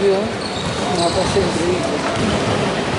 viu? Não, tá sem brilho.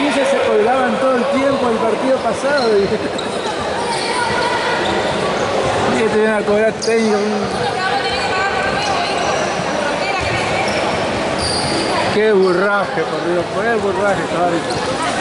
Los 15 se colgaban todo el tiempo el partido pasado. Y... que te vienen a cobrar técnico. Qué burraje, por Dios, el burraje, cabrón.